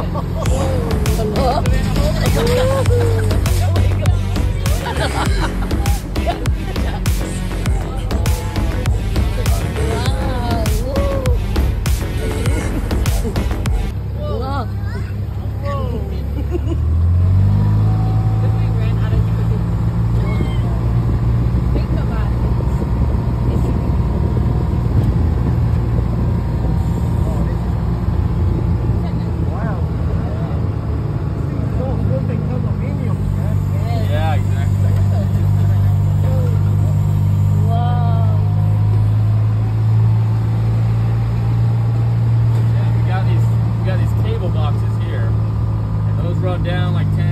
Oh, run down like 10,